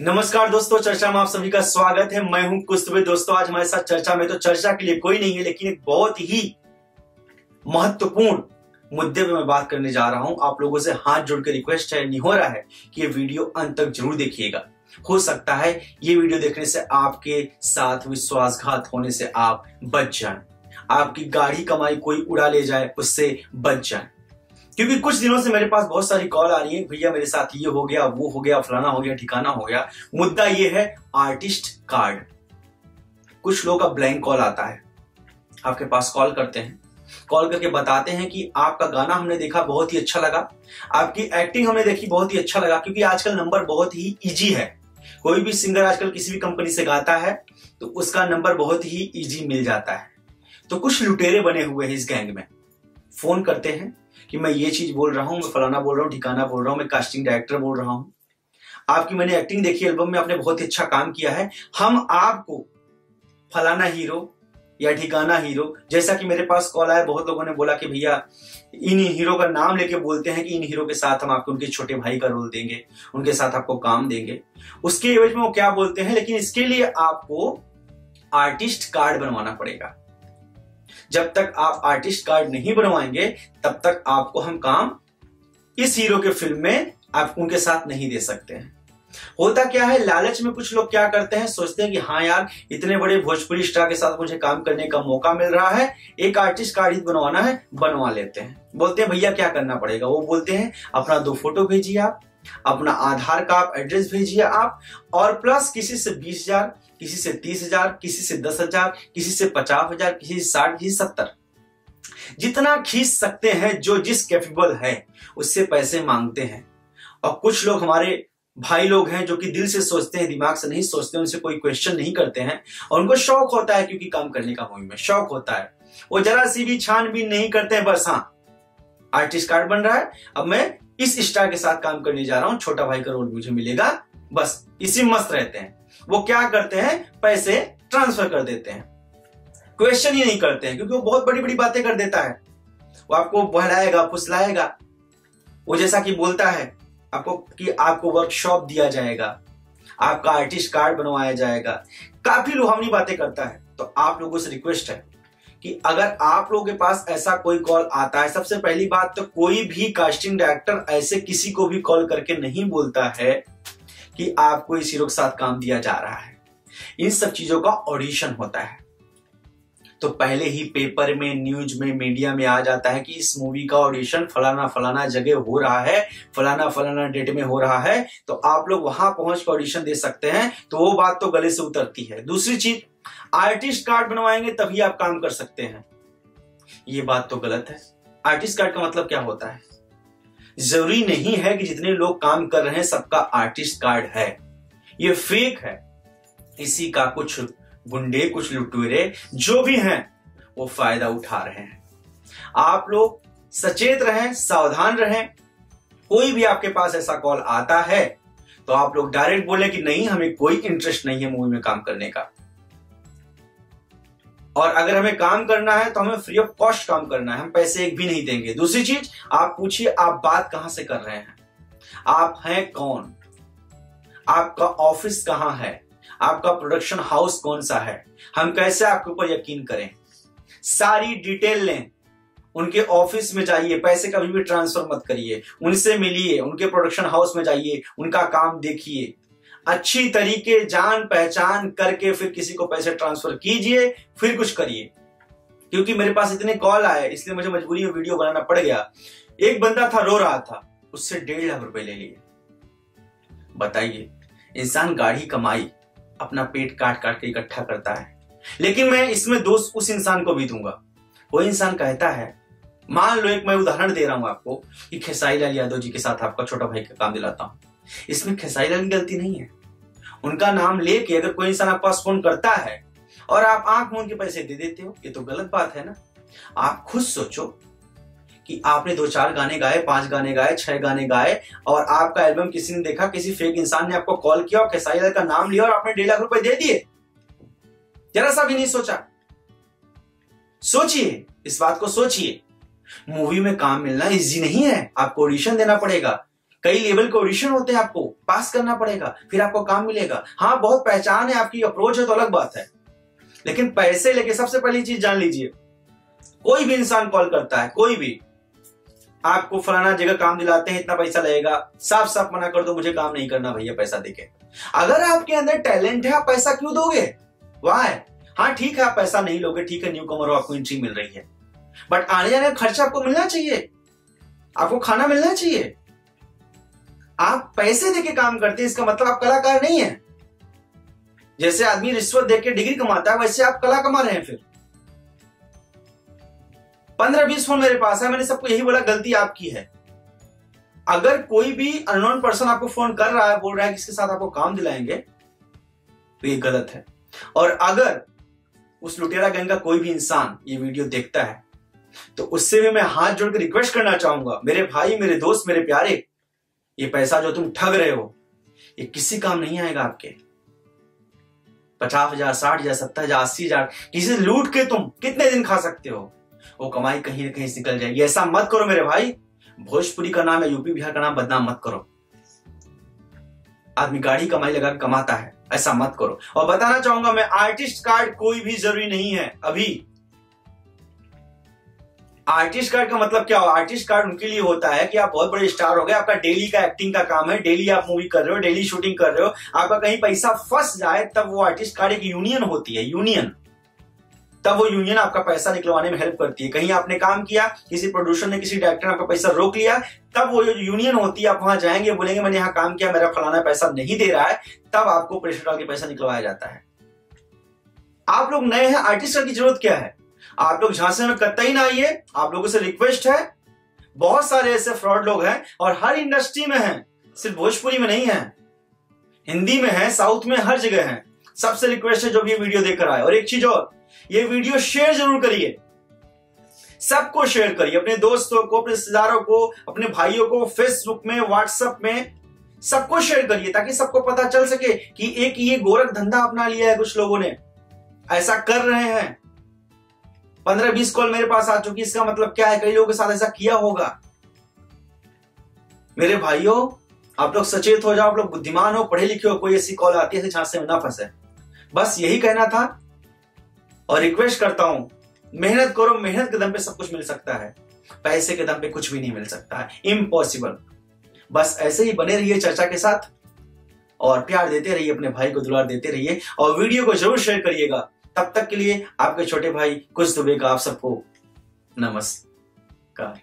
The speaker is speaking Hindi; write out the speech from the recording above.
नमस्कार दोस्तों, चर्चा में आप सभी का स्वागत है। मैं हूँ कुस्तुबे दोस्तों। आज हमारे साथ चर्चा में तो चर्चा के लिए कोई नहीं है, लेकिन एक बहुत ही महत्वपूर्ण मुद्दे पे मैं बात करने जा रहा हूँ। आप लोगों से हाथ जोड़ के रिक्वेस्ट है, नहीं हो है कि ये वीडियो अंत तक ज़रूर देखिएगा। हो सकता है ये वीडियो देखने से आपके साथ विश्वासघात होने से आप बच जाए। आपकी गाड़ी कमाई कोई उड़ा ले जाए, उससे बच जाएँ। क्योंकि कुछ दिनों से मेरे पास बहुत सारी कॉल आ रही है, भैया मेरे साथ ये हो गया, वो हो गया, फलाना हो गया, ठिकाना हो गया। मुद्दा ये है आर्टिस्ट कार्ड कुछ लोग का ब्लैंक कॉल आता है। आपके पास कॉल करते हैं। कॉल करके बताते हैं कि आपका गाना हमने देखा, बहुत ही अच्छा लगा। आपकी एक्टिंग हमने देखी, बहुत ही अच्छा लगा, क्योंकि आजकल नंबर बहुत ही इजी है। कोई भी सिंगर आजकल किसी भी कंपनी से गाता है तो उसका नंबर बहुत ही इजी मिल जाता है। तो कुछ लुटेरे बने हुए हैं इस गैंग में। फ़ोन करते हैं कि मैं ये चीज़ बोल रहा हूँ, मैं फलाना बोल रहा हूँ, ठिकाना बोल रहा हूँ, मैं कास्टिंग डायरेक्टर बोल रहा हूँ। आपकी मैंने एक्टिंग देखी एल्बम में, आपने बहुत ही अच्छा काम किया है। हम आपको फलाना हीरो या ठिकाना हीरो जैसा कि मेरे पास कॉल आया, बहुत लोगों ने बोला कि भैया, इन हीरो का नाम लेके बोलते हैं कि इन हीरो के साथ हम आपको, उनके छोटे भाई का रोल देंगे, उनके साथ आपको काम देंगे। उसके एवज में वो क्या बोलते हैं, लेकिन इसके लिए आपको आर्टिस्ट कार्ड बनवाना पड़ेगा। जब तक आप आर्टिस्ट कार्ड नहीं बनवाएँगे, तब तक आपको हम काम इस हीरो के फ़िल्म में आप उनके साथ नहीं दे सकते हैं। होता क्या है, लालच में कुछ लोग क्या करते हैं, सोचते हैं कि हाँ यार, इतने बड़े भोजपुरी स्टार के साथ मुझे काम करने का मौका मिल रहा है, एक आर्टिस्ट कार्ड ही बनवाना है, बनवा लेते हैं। बोलते हैं, भैया, क्या करना पड़ेगा? वो बोलते हैं, अपना दो फ़ोटो भेजिए आप। अपना आधार का आप एड्रेस भेजिए आप, और प्लस किसी से बीस हज़ार, किसी से तीस हज़ार, किसी से दस हज़ार, किसी से पचास हज़ार, किसी से साठ, किसी सत्तर। जितना खींच सकते हैं जो जिस कैपेबल है, उससे पैसे मांगते हैं। और कुछ लोग हमारे भाई लोग हैं जो कि दिल से सोचते हैं, दिमाग से नहीं सोचते, उनसे कोई क्वेश्चन नहीं करते हैं, और उनको शौक होता है क्योंकि काम करने का में शौक होता है। वो जरा सी भी छानबीन नहीं करते हैं, बस हाँ आर्टिस्ट कार्ड बन रहा है, अब मैं इस स्टार के साथ काम करने जा रहा हूँ, छोटा भाई का रोल मुझे मिलेगा। बस, इसी मस्त रहते हैं। वो क्या करते हैं, पैसे ट्रांसफ़र कर देते हैं। क्वेश्चन ही नहीं करते हैं, क्योंकि वो बहुत बड़ी बड़ी बातें कर देता है। वो आपको बहलाएगा, फुसलाएगा। वो जैसा कि बोलता है, आपको कि आपको वर्कशॉप दिया जाएगा। आपका आर्टिस्ट कार्ड बनवाया जाएगा। काफ़ी लुहावनी बातें करता है। तो आप लोगों से रिक्वेस्ट है कि अगर आप लोगों के पास ऐसा कोई कॉल आता है, सबसे पहली बात तो कोई भी कास्टिंग डायरेक्टर ऐसे किसी को भी कॉल करके नहीं बोलता है कि आपको इस हीरो के साथ काम दिया जा रहा है। इन सब चीज़ों का ऑडिशन होता है। तो पहले ही पेपर में न्यूज़ में मीडिया में आ जाता है कि इस मूवी का ऑडिशन फलाना फलाना जगह हो रहा है, फलाना फलाना डेट में हो रहा है तो आप लोग वहाँ पहुँच कर ऑडिशन दे सकते हैं तो वो बात तो गले से उतरती है। दूसरी चीज़ आर्टिस्ट कार्ड बनवाएँगे तभी आप काम कर सकते हैं। ये बात तो गलत है। आर्टिस्ट कार्ड का मतलब क्या होता है? ज़रूरी नहीं है कि जितने लोग काम कर रहे हैं, सबका आर्टिस्ट कार्ड है। ये फेक है। इसी का कुछ गुंडे, कुछ लुटेरे, जो भी हैं, वो फ़ायदा उठा रहे हैं। आप लोग सचेत रहें, सावधान रहें। कोई भी आपके पास ऐसा कॉल आता है तो आप लोग डायरेक्ट बोले कि नहीं, हमें कोई इंटरेस्ट नहीं है मूवी में काम करने का। और अगर हमें काम करना है तो हमें फ्री ऑफ़ कॉस्ट काम करना है। हम पैसे एक भी नहीं देंगे। दूसरी चीज़, आप पूछिए, आप बात कहाँ से कर रहे हैं? आप हैं कौन? आपका ऑफ़िस कहाँ है? आपका प्रोडक्शन हाउस कौन सा है? हम कैसे आपके ऊपर यकीन करें? सारी डिटेल लें। उनके ऑफ़िस में जाइए। पैसे कभी भी ट्रांसफ़र मत करिए। उनसे मिलिए। उनके प्रोडक्शन हाउस में जाइए। उनका काम देखिए। अच्छी तरीके जान पहचान करके फिर किसी को पैसे ट्रांसफ़र कीजिए, फिर कुछ करिए। क्योंकि मेरे पास इतने कॉल आए, इसलिए मुझे मजबूरी में वीडियो बनाना पड़ गया। एक बंदा था, रो रहा था, उससे डेढ़ लाख रुपए ले लिए। बताइए, इंसान गाढ़ी कमाई अपना पेट काट काट के इकट्ठा करता है। लेकिन मैं इसमें दोष उस इंसान को भी दूँगा। वो इंसान कहता है, मान लो एक मैं उदाहरण दे रहा हूँ आपको, कि खेसाई लाल यादव जी के साथ आपका छोटा भाई का काम दिलाता हूँ। इसमें खेसाई लाल की गलती नहीं है। उनका नाम लेके अगर कोई इंसान आपके पास फ़ोन करता है और आप आँख मूंद के पैसे दे देते हो, ये तो गलत बात है ना? आप खुद सोचो कि आपने दो चार गाने गाए, पाँच गाने गाए, छह गाने गाए और आपका एल्बम किसी ने देखा, किसी फेक इंसान ने आपको कॉल किया और लाल का नाम लिया और आपने डेढ़ लाख रुपए दे दिए। जरा सा भी नहीं सोचा। सोचिए, इस बात को सोचिए। मूवी में काम मिलना इजी नहीं है। आपको ऑडिशन देना पड़ेगा। कई लेवल के ऑडिशन होते हैं आपको पास करना पड़ेगा, फिर आपको काम मिलेगा। हाँ बहुत पहचान है, आपकी अप्रोच है तो अलग बात है। लेकिन पैसे लेके सबसे पहली चीज़ जान लीजिए। कोई भी इंसान कॉल करता है, कोई भी। आपको फलाना जगह काम दिलाते हैं, इतना पैसा लगेगा। साफ़ साफ़ मना कर दो, मुझे काम नहीं करना भैया, पैसा देके। अगर आपके अंदर टैलेंट है, आप पैसा क्यों दोगे? वाह हाँ ठीक है, आप पैसा नहीं लोगे, ठीक है न्यू कमर आपको एंट्री मिल रही है। बट आने जाने का खर्चा आपको मिलना चाहिए। आपको खाना मिलना चाहिए। आप पैसे देके काम करते हैं, इसका मतलब आप कलाकार नहीं है। जैसे आदमी रिश्वत देके डिग्री कमाता है, वैसे आप कला कमा रहे हैं फिर। पंद्रह बीस फ़ोन मेरे पास है, मैंने सबको यही बोला, गलती आपकी है। अगर कोई भी अननोन पर्सन आपको फ़ोन कर रहा है, बोल रहा है कि इसके साथ आपको काम दिलाएँगे तो ये गलत है। और अगर उस लुटेरा गैंग का कोई भी इंसान ये वीडियो देखता है तो उससे भी मैं हाथ जोड़कर रिक्वेस्ट करना चाहूँगा, मेरे भाई, मेरे दोस्त, मेरे प्यारे ये पैसा जो तुम ठग रहे हो, ये किसी काम नहीं आएगा आपके। पचास हज़ार, साठ हज़ार, सत्तर हज़ार, अस्सी हज़ार, किसी से लूट के तुम कितने दिन खा सकते हो? वो कमाई कहीं ना कहीं निकल जाएगी। ऐसा मत करो मेरे भाई। भोजपुरी का नाम है यूपी, बिहार का नाम बदनाम मत करो। आदमी गाड़ी कमाई लगा कमाता है, ऐसा मत करो। और बताना चाहूँगा मैं, आर्टिस्ट कार्ड कोई भी ज़रूरी नहीं है, अभी। आर्टिस्ट कार्ड का मतलब क्या हो? आर्टिस्ट कार्ड उनके लिए होता है कि आप बहुत बड़े स्टार हो गए, आपका डेली का एक्टिंग का काम है, डेली आप मूवी कर रहे हो, डेली शूटिंग कर रहे हो, आपका कहीं पैसा फंस जाए, तब वो आर्टिस्ट कार्ड एक यूनियन होती है यूनियन तब वो यूनियन आपका पैसा निकलवाने में हेल्प करती है। कहीं आपने काम किया, किसी प्रोड्यूसर ने, किसी डायरेक्टर ने आपका पैसा रोक लिया, तब वो यूनियन होती है, आप वहाँ जाएँगे, बोलेंगे, मैंने यहाँ काम किया, मेरा फलाना पैसा नहीं दे रहा है, तब आपको प्रेशर डाल के पैसा निकलवाया जाता है। आप लोग नए हैं आर्टिस्ट की ज़रूरत क्या है? आप लोग झांसे में कत्ता ही ना आइए, आप लोगों से रिक्वेस्ट है। बहुत सारे ऐसे फ्रॉड लोग हैं और हर इंडस्ट्री में हैं। सिर्फ़ भोजपुरी में नहीं है। हिंदी में है, साउथ में हर जगह है। सबसे रिक्वेस्ट है जो भी वीडियो देखकर आए। और एक चीज़ और, ये वीडियो शेयर ज़रूर करिए। सबको शेयर करिए। अपने दोस्तों को, अपने रिश्तेदारों को, अपने भाइयों को फेसबुक में व्हाट्सएप में सबको शेयर करिए, ताकि सबको पता चल सके कि एक ये गोरख धंधा अपना लिया है कुछ लोगों ने। ऐसा कर रहे हैं। पंद्रह बीस कॉल मेरे पास आ चुकी, इसका मतलब क्या है? कई लोगों के साथ ऐसा किया होगा। मेरे भाइयों, आप लोग सचेत हो जाओ, आप लोग बुद्धिमान हो, पढ़े लिखे हो, कोई ऐसी कॉल आती है झांसे में ना फंसे। बस यही कहना था और रिक्वेस्ट करता हूँ, मेहनत करो, मेहनत के दम पे सब कुछ मिल सकता है। पैसे के दम पे कुछ भी नहीं मिल सकता है। इम्पॉसिबल बस ऐसे ही बने रहिए चर्चा के साथ और प्यार देते रहिए, अपने भाई को दुलार देते रहिए और वीडियो को ज़रूर शेयर करिएगा। तब तक के लिए आपके छोटे भाई कुछ दुबे का आप सबको नमस्कार।